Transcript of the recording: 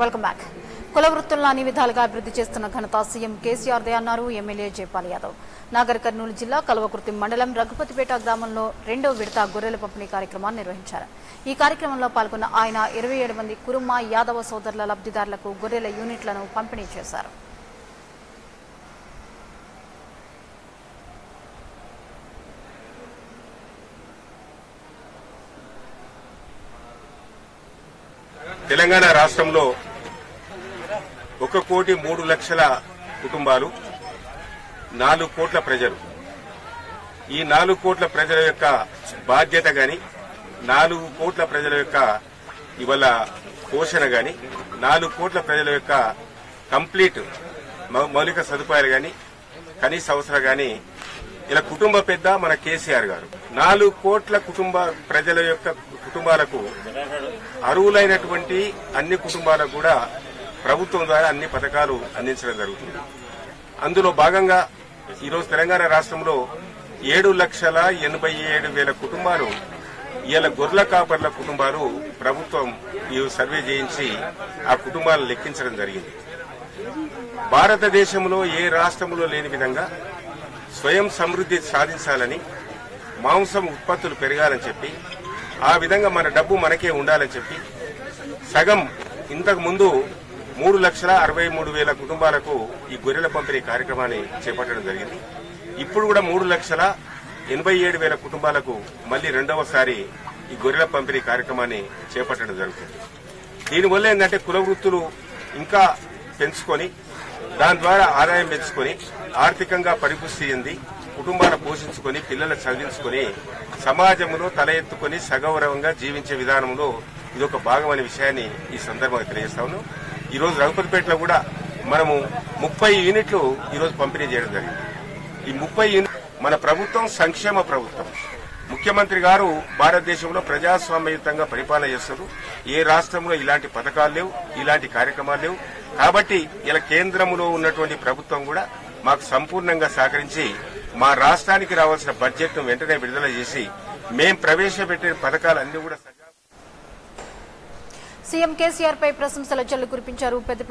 Welcome back. కుల వృత్తులను అన్ని విధాలుగా అభివృద్ధి చేస్తున్న ఘనత సీఎం కేసీఆర్దే అన్నారు ఎమ్మెల్యే జైపాల్ యాదవ్. నాగర్ కర్నూలు జిల్లా కల్వకుర్తి మండలం రఘుపతిపేట గ్రామంలో రెండో విడత గొర్రెల పంపిణీ కార్యక్రమాన్ని నిర్వహించారు. ఈ కార్యక్రమంలో పాల్గొన్న ఆయన ఇరవై ఏడు మంది కురుమ యాదవ సోదరుల లబ్ధిదారులకు గొర్రెల యూనిట్లను పంపిణీ చేశారు. తెలంగాణ రాష్ట్రంలో ఒక కోటి మూడు లక్షల కుటుంబాలు నాలుగు కోట్ల ప్రజలు. ఈ నాలుగు కోట్ల ప్రజల యొక్క బాధ్యత గాని నాలుగు కోట్ల ప్రజల యొక్క ఇవాళ పోషణ గాని నాలుగు కోట్ల ప్రజల యొక్క కంప్లీట్ మౌ- మౌలిక సదుపాయాలు గాని కనీస అవసరాలు గాని ఇలా కుటుంబ పెద్ద మన కేసీఆర్ గారు. నాలుగు కోట్ల కుటుంబ ప్రజల యొక్క కుటుంబాలకు అర్హులైనటువంటి అన్ని కుటుంబాలకు కూడా ప్రభుత్వం ద్వారా అన్ని పథకాలు అందించడం జరుగుతుంది. అందులో భాగంగా ఈరోజు తెలంగాణ రాష్ట్రంలో ఏడు లక్షల ఎనభై ఏడు వేల కుటుంబాలు ఇవాళ గొర్రెల కాపర్ల కుటుంబాలు ప్రభుత్వం ఈ సర్వే చేయించి ఆ కుటుంబాలను లెక్కించడం జరిగింది. భారతదేశంలో ఏ రాష్ట్రంలో లేని విధంగా స్వయం సమృద్ధి సాధించాలని మాంసం ఉత్పత్తులు పెరగాలని చెప్పి ఆ విధంగా మన డబ్బు మనకే ఉండాలని చెప్పి సగం ఇంతకు ముందు మూడు లక్షల అరవై మూడు వేల కుటుంబాలకు ఈ గొర్రెల పంపిణీ కార్యక్రమాన్ని చేపట్టడం జరిగింది. ఇప్పుడు కూడా మూడు లక్షల ఎనభై ఏడు వేల కుటుంబాలకు మళ్ళీ రెండవసారి ఈ గొర్రెల పంపిణీ కార్యక్రమాన్ని చేపట్టడం జరుగుతుంది. దీనివల్ల ఏంటంటే కుల వృత్తులు ఇంకా పెంచుకొని దాని ద్వారా ఆదాయం పెంచుకొని ఆర్థికంగా పరిపుష్టి చెంది కుటుంబాలను పోషించుకొని పిల్లలు చదివించుకొని సమాజంలో తల ఎత్తుకొని సగౌరవంగా జీవించే విధానంలో ఇది ఒక భాగం అనే విషయాన్ని ఈ సందర్భంగా తెలియజేస్తా ఈరోజు రఘుపతిపేటలో కూడా మనము ముప్పై యూనిట్లు ఈరోజు పంపిణీ చేయడం జరిగింది. ఈ ముప్పై యూనిట్ మన ప్రభుత్వం సంక్షేమ ప్రభుత్వం. ముఖ్యమంత్రి గారు భారతదేశంలో ప్రజాస్వామ్యయుతంగా పరిపాలన చేస్తారు. ఏ రాష్ట్రంలో ఇలాంటి పథకాలు లేవు ఇలాంటి కార్యక్రమాలు లేవు. కాబట్టి ఇలా కేంద్రంలో ఉన్నటువంటి ప్రభుత్వం కూడా మాకు సంపూర్ణంగా సహకరించి మా రాష్ట్రానికి రావాల్సిన బడ్జెట్ను వెంటనే విడుదల చేసి మేం ప్రవేశపెట్టిన పథకాలన్నీ కూడా సీఎం కేసీఆర్ పై ప్రశంసల జల్లు కురిపించారు పెద్ద